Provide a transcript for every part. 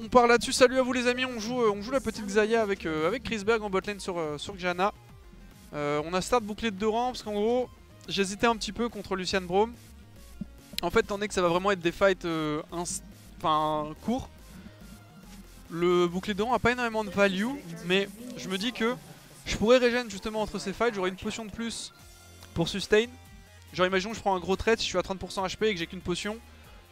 on part là-dessus. Salut à vous les amis, on joue, euh, on joue la petite Xayah avec, euh, Chrisberg en botlane sur, Jana. Euh, on a start bouclé de deux rangs parce qu'en gros, j'hésitais un petit peu contre Lucian Brome. En fait, tant que ça va vraiment être des fights enfin, courts. Le bouclier de rang a pas énormément de value, mais je me dis que je pourrais régène justement entre ces fights. J'aurai une potion de plus pour sustain. Genre, imaginons, je prends un gros trait, si je suis à 30% HP et que j'ai qu'une potion,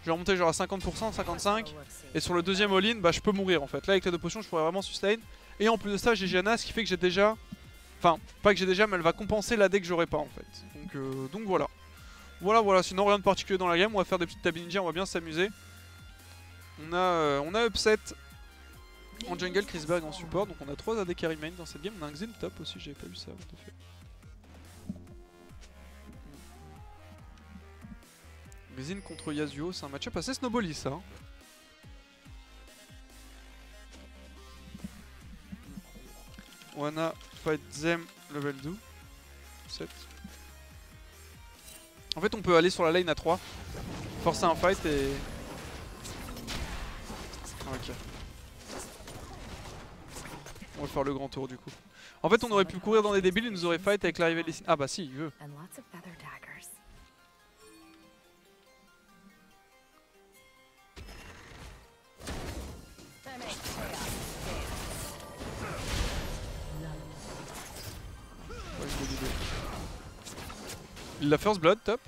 je vais remonter genre à 50%, 55%. Et sur le deuxième all-in, bah, je peux mourir en fait. Là, avec les deux potions, je pourrais vraiment sustain. Et en plus de ça, j'ai Gianna, ce qui fait que j'ai déjà. Enfin, pas que j'ai déjà, mais elle va compenser la que j'aurais pas en fait. Donc, euh, donc voilà. Voilà, voilà. Sinon, rien de particulier dans la game. On va faire des petites tab ninja, on va bien s'amuser. On a, euh, on a upset en jungle, Chrisberg en support. Donc, on a 3 AD carry dans cette game. On a un Xin top aussi, j'avais pas vu ça. Contre Yasuo, c'est un match-up assez snowbally ça. hein. Wanna fight them level 2 7 En fait on peut aller sur la lane à 3 Forcer un fight et... Ah, Ok On va faire le grand tour du coup En fait on aurait pu courir dans des débiles, ils nous auraient fight avec l'arrivée des... Ah bah si il veut l'a first blood, top.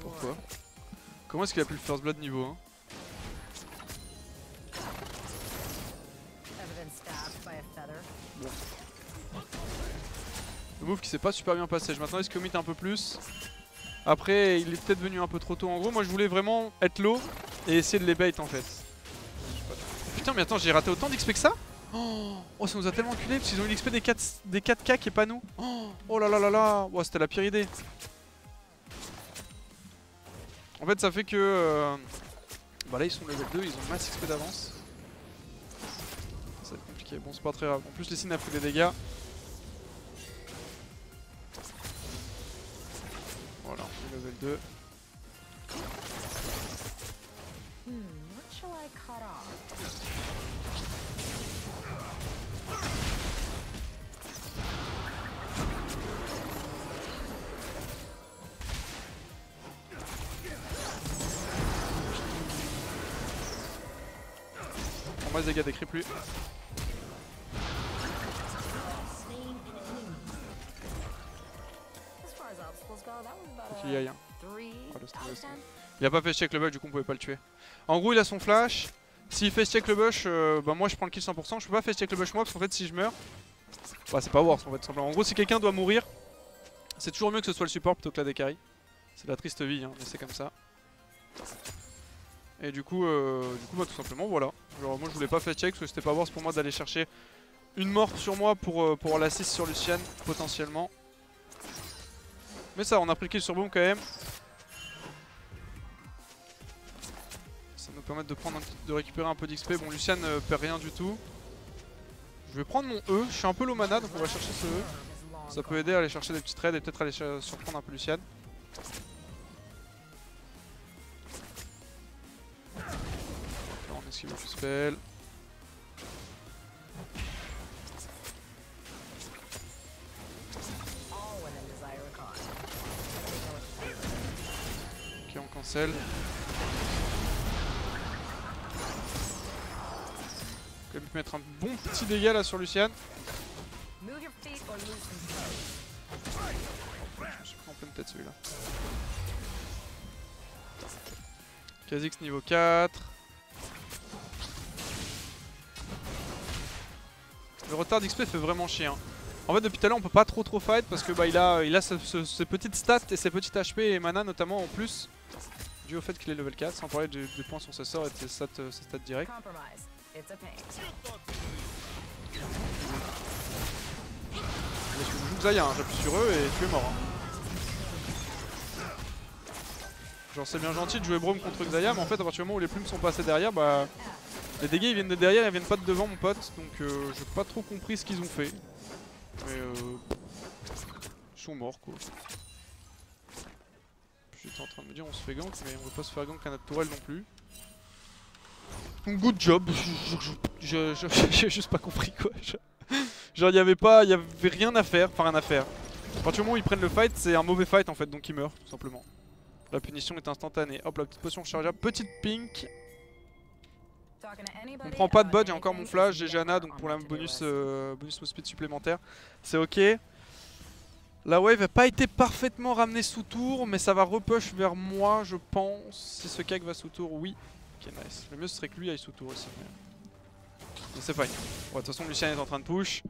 Pourquoi Comment est-ce qu'il a pu le first blood niveau 1 Evidence stabbed by a feather. Le move qui s'est pas super bien passé. Je m'attendais à ce qu'il commit un peu plus. Après, il est peut-être venu un peu trop tôt. En gros, moi je voulais vraiment être low et essayer de les bait en fait. Putain, mais attends, j'ai raté autant d'XP que ça oh, oh, ça nous a tellement culé parce qu'ils ont eu l'XP des, 4, des 4K qui est pas nous. Oh, oh là là là là, c'était la pire idée. En fait, ça fait que. euh, Bah là, ils sont level 2, ils ont masse XP d'avance. Ça va être compliqué. Bon, c'est pas très grave. En plus, les signes a pris des dégâts. Voilà, on est level 2. Hmm, what shall I cut off? Moi, les dégâts décrit plus. Qu'il y a hein. Oh, laisse Il a pas fait check le bush, du coup on pouvait pas le tuer. En gros, il a son flash. S'il fait check le bush, euh, bah moi je prends le kill 100%. Je peux pas faire check le bush moi parce qu'en fait, si je meurs, bah c'est pas worth en fait. simplement. En gros, si quelqu'un doit mourir, c'est toujours mieux que ce soit le support plutôt que la décarry. C'est la triste vie, hein, mais c'est comme ça. Et du coup, euh, du coup bah, tout simplement, voilà. Genre, moi je voulais pas faire check parce que c'était pas worth pour moi d'aller chercher une morte sur moi pour, euh, pour l'assist sur Lucian potentiellement. Mais ça, on a pris le kill sur Boom quand même. Permettre de, prendre de récupérer un peu d'XP. Bon, Lucian ne perd rien du tout. Je vais prendre mon E. Je suis un peu low mana, donc on va chercher ce E. Ça peut aider à aller chercher des petits trades et peut-être aller surprendre un peu Lucian. On esquive le spell? Ok, on cancel. Quand même mettre un bon petit dégât là sur Lucian. Je celui-là. Kha'Zix niveau 4. Le retard d'XP fait vraiment chier. hein. En fait depuis tout à l'heure on peut pas trop trop fight parce que bah il a, il a ses petites stats et ses petites HP et mana notamment en plus. Dû au fait qu'il est level 4 sans parler des points sur ses sorts et de ses stats, euh, ses stats directs. It's a pain. Joue Xayah, hein, j'appuie sur eux et tu es mort. hein. Genre c'est bien gentil de jouer Brome contre Xayah, mais en fait à partir du moment où les plumes sont passées derrière, bah les dégâts ils viennent de derrière, ils viennent pas de devant mon pote, donc euh, j'ai pas trop compris ce qu'ils ont fait. Mais euh, je sont morts quoi. J'étais en train de me dire on se fait gank mais on veut pas se faire gank à notre tourelle non plus. Good job, j'ai juste pas compris quoi. Genre il y avait pas, rien à faire, enfin rien à faire. À partir du moment où ils prennent le fight, c'est un mauvais fight en fait, donc ils meurent tout simplement. La punition est instantanée. Hop, la petite potion rechargeable, petite pink. On prend pas de bot, j'ai encore mon flash, j'ai Jana, donc on pour la bonus, euh, bonus speed supplémentaire, c'est ok. La wave n'a pas été parfaitement ramenée sous tour, mais ça va repush vers moi, je pense. Si ce keg va sous tour, oui. Ok, nice. Le mieux ce serait que lui aille sous tour aussi. Mais, c'est. Bon, de toute façon, Lucien est en train de push.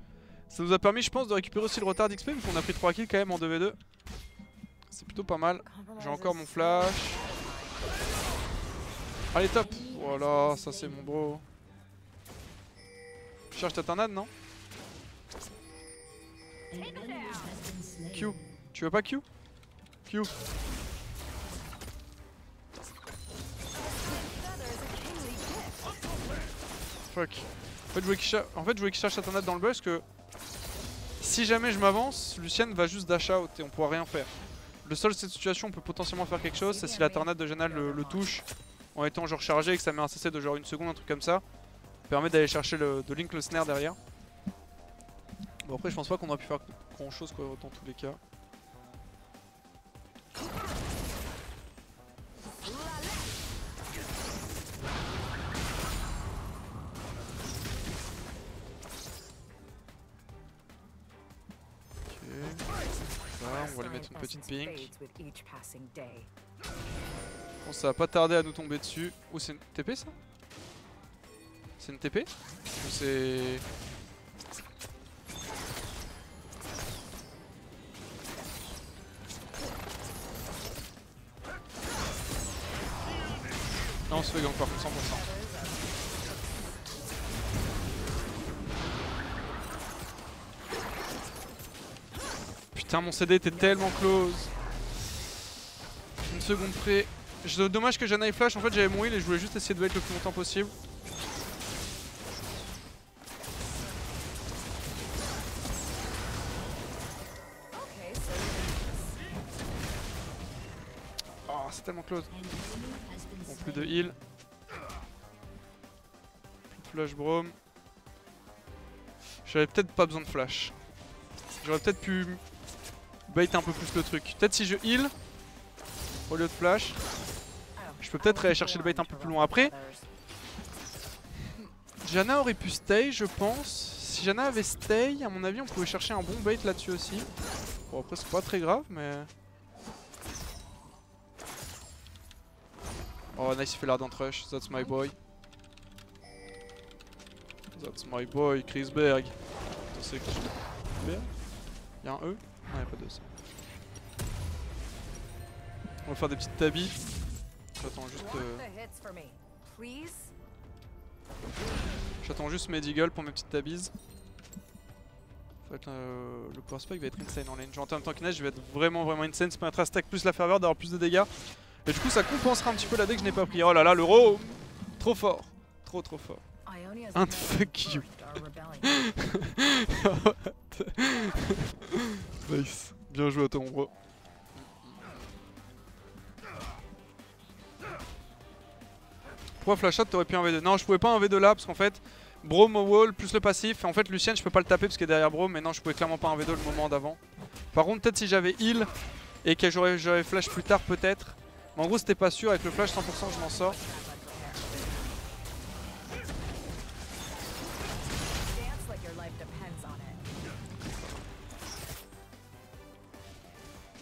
Ça nous a permis, je pense, de récupérer aussi le retard d'XP, vu qu'on a pris 3 kills quand même en 2v2. C'est plutôt pas mal. J'ai encore mon flash. Allez, top Voilà, ça c'est mon bro. Tu cherches ta tornade, non? Q. Tu veux pas Q? Q. En fait, je cher- en fait, cherche sa tornade dans le bus que si jamais je m'avance, Lucienne va juste dash out et on pourra rien faire. Le seul cette situation, on peut potentiellement faire quelque chose, c'est si la tornade de Janal le, touche en étant genre chargé et que ça met un CC de genre une seconde, un truc comme ça. Permet d'aller chercher le, de link le snare derrière. Bon après je pense pas qu'on aurait pu faire grand chose quoi dans tous les cas. Pink. Que ça va pas tarder à nous tomber dessus. Oh, c'est une TP ça? C'est une TP Ou c'est. Non, on se fait gank par contre 100%. Putain, mon CD était tellement close. Une seconde près. Dommage que Jana ait flash, en fait j'avais mon heal et je voulais juste essayer de wait le plus longtemps possible. Oh, c'est tellement close. Bon, plus de heal. Flash Brome. J'avais peut-être pas besoin de flash. J'aurais peut-être pu bait un peu plus le truc. Peut-être si je heal au lieu de flash. Je peux peut-être aller chercher le bait un peu plus loin. Après, Jana aurait pu stay, je pense. Si Jana avait stay, à mon avis, on pouvait chercher un bon bait là-dessus aussi. Bon, après, c'est pas très grave, mais. Oh, nice, il fait l'ardent rush. That's my boy. That's my boy, Chris Berg. C'est Chris Berg? Y'a un E? Non, y'a pas de ça. On va faire des petites tabis. J'attends juste. euh, J'attends juste mes deagles pour mes petites tabies. En fait, euh, le power spike va être insane en lane. Genre, en même temps qu'Inès, je vais être vraiment vraiment insane. Ça permettra stack plus la ferveur, d'avoir plus de dégâts. Et du coup, ça compensera un petit peu la deck que je n'ai pas pris. Oh là là, l'euro Trop fort Trop trop fort. Un fuck you. nice. Bien joué à ton bro. Pourquoi flash shot t'aurais pu un V2 Non je pouvais pas un V2 là parce qu'en fait Brome au wall plus le passif en fait Lucien je peux pas le taper parce qu'il est derrière Brome mais non je pouvais clairement pas un V2 le moment d'avant. Par contre peut-être si j'avais heal et que j'aurais flash plus tard peut-être. Mais en gros c'était pas sûr avec le flash 100% je m'en sors.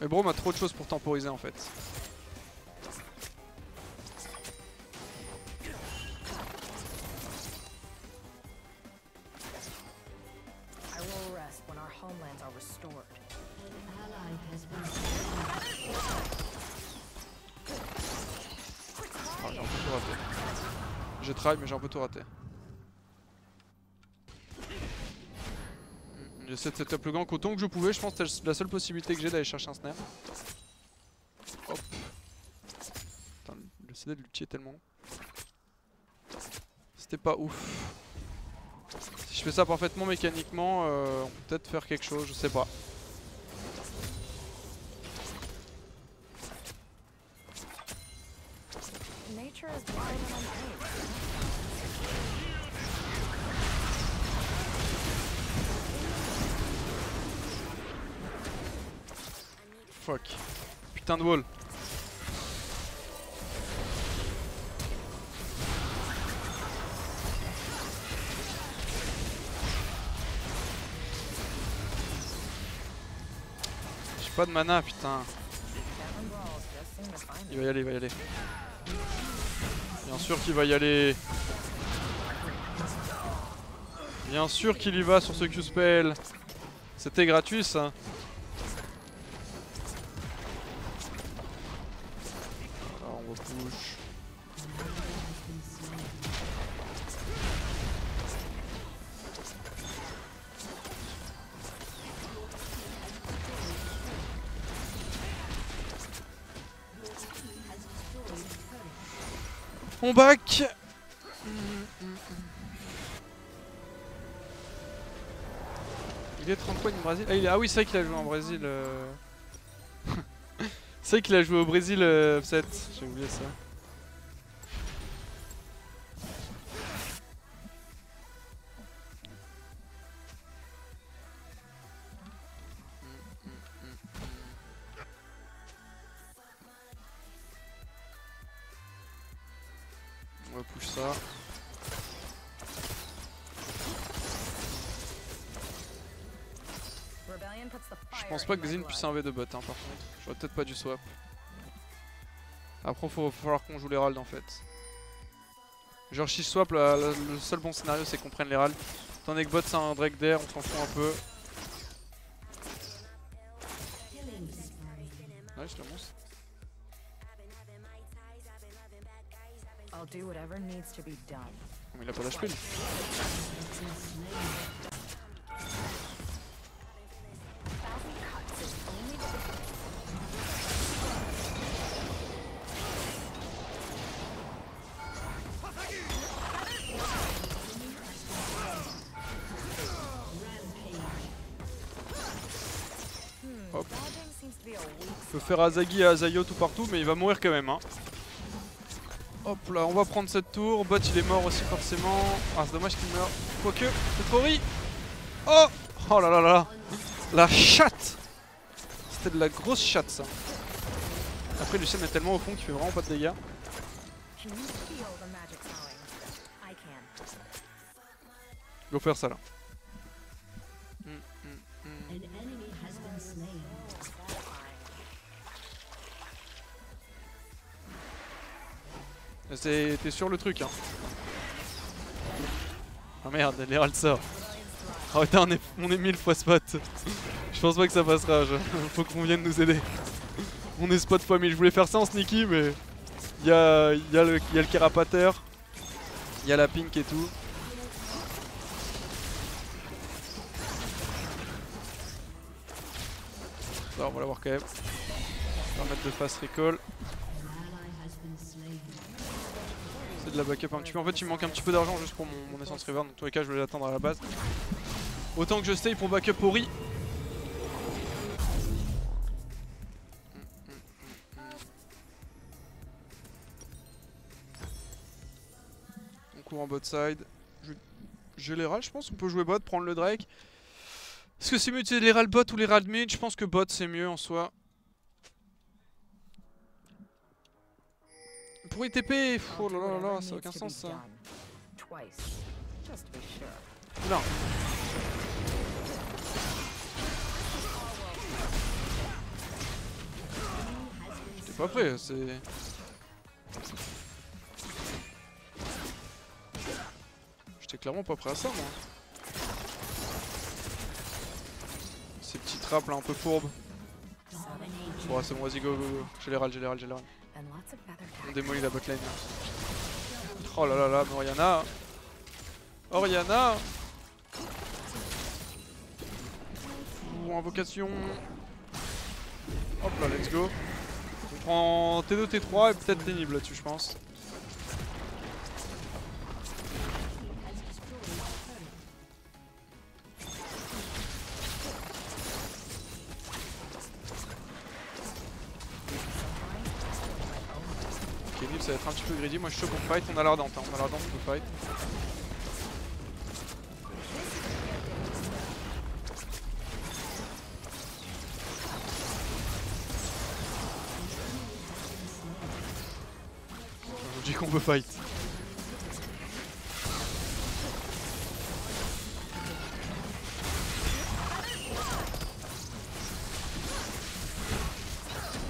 Mais Brome a trop de choses pour temporiser en fait. Ah, j'ai un peu tout raté. J'ai try mais j'ai un peu tout raté. J'essaie de setup le gank autant que je pouvais. Je pense que c'est la seule possibilité que j'ai d'aller chercher un snare. Hop. Putain, le CD de l'utiliser tellement. C'était pas ouf. Si je fais ça parfaitement mécaniquement, euh, on peut peut-être faire quelque chose, je sais pas. Nature Fuck. Putain de wall. J'ai pas de mana, putain. Il va y aller, il va y aller. Bien sûr qu'il va y aller. Bien sûr qu'il y va sur ce Q-spell. C'était gratuit ça. Alors on repush. On back Il est 30 points au Brésil ah, il est- ah oui c'est vrai qu'il a joué en Brésil euh. C'est vrai qu'il a joué au Brésil euh, Upset, j'ai oublié ça pas que blood. puisse un V de bot hein, par contre. J'aurais peut-être pas dû swap. Après faut falloir qu'on joue l'Herald en fait. Genre si je swap la- la- le seul bon scénario c'est qu'on prenne l'Herald. Tandis que bot c'est un Drake d'air, on s'en fout un peu. Needs to be done. Mais il a pas d'HP lui. Hop. peut faire Azagi et Azayo tout partout mais il va mourir quand même hein. Hop là on va prendre cette tour. Bot il est mort aussi forcément. Ah c'est dommage qu'il meurt. Quoique, c'est trop ri. Oh Oh là là là La chatte C'était de la grosse chatte ça. Après Lucien est tellement au fond qu'il fait vraiment pas de dégâts. Can you feel the magic flowing? I can. Go faire ça là. C'est- T'es sur le truc hein. Ah merde, l'Herald sort. Oh putain, on est, on est mille fois spot. Je pense pas que ça passera. Faut qu'on vienne nous aider. On est spot fois 1000. Je voulais faire ça en sneaky, mais il y a, y, a le- y a le carapateur, il y a la pink et tout. On va l'avoir quand même. On va de fast recall. C'est de la backup un petit peu. En fait, il manque un petit peu d'argent juste pour mon, essence river. Dans tous les cas, je vais l'attendre à la base. Autant que je stay pour backup Ori. On court en bot side. Râles, je pense. On peut jouer bot, prendre le Drake. Est-ce que c'est mieux d'utiliser les bot ou les mid? Je pense que bot c'est mieux en soi. Pour ITP, oh là là là, ça a needs aucun sens ça. Oula. J'étais pas prêt, c'est. J'étais clairement pas prêt à ça moi. Là un peu fourbes. Bon, c'est bon, vas-y, go, go, go. Lots of feather On démolit la botlane. Oh là là là, Oriana Oriana Ouh, invocation Hop là, let's go. On prend T2, T3 et peut-être Ténible là-dessus, je pense. Ça va être un petit peu greedy. Moi je suis chaud pour fight. On a l'ardente, hein. on a l'ardente pour fight. Je vous dis qu'on peut fight.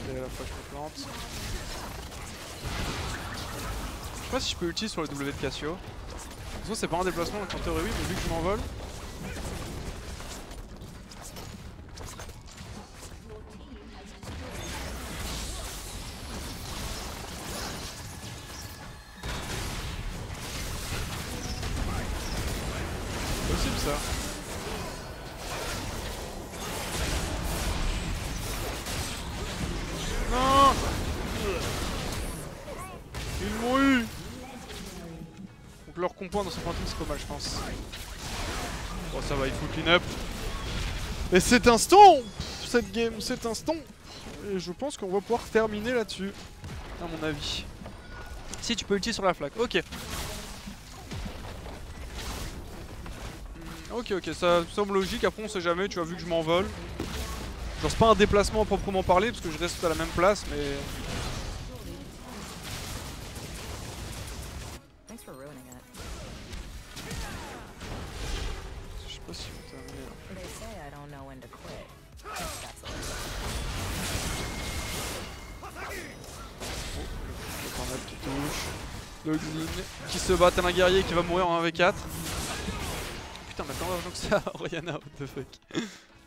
Et à la fois je me plante. Sais pas si je peux ulti sur le W de Cassio. De toute façon c'est pas un déplacement donc en théorie oui mais vu que je m'envole. Possible ça. Non Ils m'ont eu leur compo dans son fantôme c'est pas mal je pense. Bon ça va, il faut clean up. Et cet instant Cette game, cet instant Et je pense qu'on va pouvoir terminer là-dessus. À mon avis. Si tu peux ulti sur la flaque, ok. Hmm, Ok ok, ça me semble logique, après on sait jamais, tu as vu que je m'envole. Genre c'est pas un déplacement à proprement parler parce que je reste à la même place mais... Le qui se bat tel un guerrier qui va mourir en 1v4. Putain, on va que ça, Oriana, what the fuck.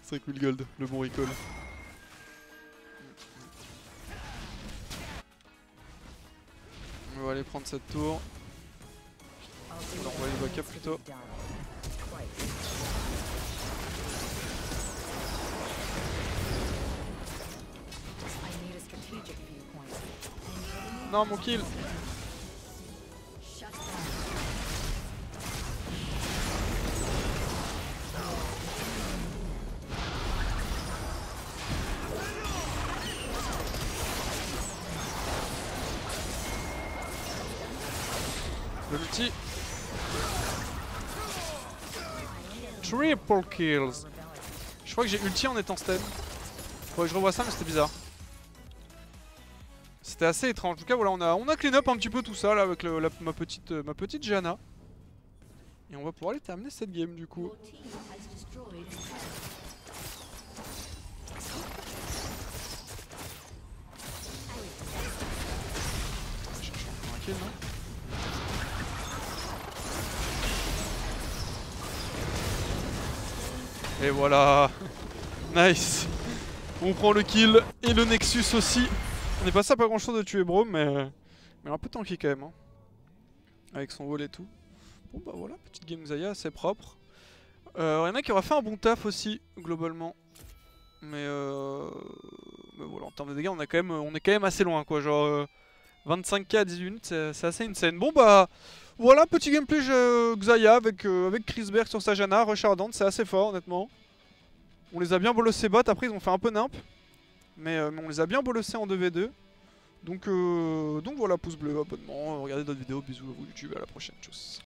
C'est cool gold, le bon recall. On va aller prendre cette tour. On va needs backup plutôt. Non, mon kill Triple kills. Je crois que j'ai ulti en étant stun. Que je revois ça, mais c'était bizarre. C'était assez étrange. En tout cas, voilà, on a, on a clean up un petit peu tout ça là avec ma petite, ma petite Jana. Et on va pouvoir aller terminer cette game du coup un kill, non Et voilà Nice On prend le kill et le Nexus aussi. On est passé à pas grand chose de tuer Bro, mais, mais un peu tanky quand même. hein. Avec son vol et tout. Bon bah voilà, petite game Zaya, assez propre. Euh, a qui aura fait un bon taf aussi, globalement. Mais, euh... mais voilà, en termes de dégâts, on, a quand même, on est quand même assez loin quoi. Genre euh, 25k à 18 minutes, c'est c'est assez insane. Bon bah voilà, petit gameplay euh, Xayah avec, euh, avec Chris Berg sur Sajana, Rush Ardent, c'est assez fort honnêtement. On les a bien bolossés bot, après ils ont fait un peu nimp. Mais, euh, on les a bien bolossés en 2v2. Donc, euh, donc voilà, pouce bleu, abonnement, regardez d'autres vidéos, bisous à vous YouTube, à la prochaine, tchuss.